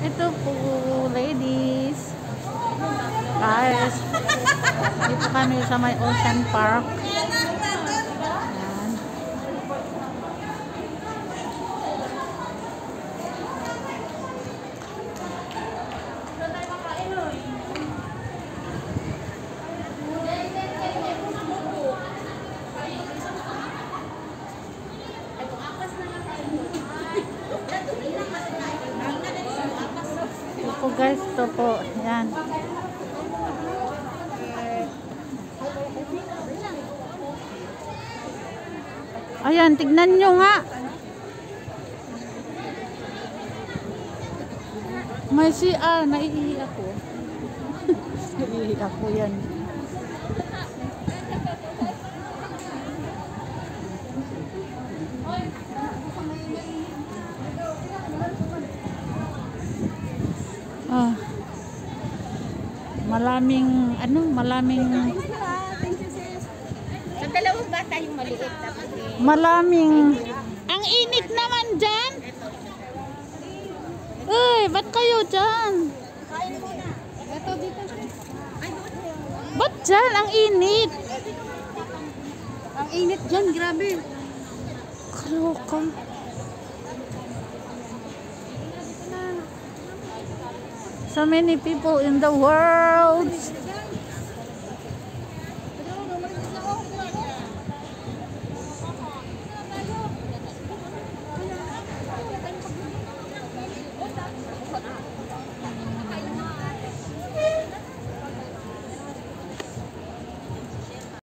Ito po, ladies. Guys, dito kami sa may Ocean Park. Po guys, ito po. Yan. Ayan, tignan nyo nga. May CR, naiihi ako. naiihi ako yan. Ah. Malaming, ano, malaming, Sa dalawang bata yung maliit. Tapos eh, malaming, ang init naman dyan. Uy, ba't kayo dyan? Ito dito. Ba't dyan? Ang init. ang init dyan, grabe. Kaloka. So many people in the world.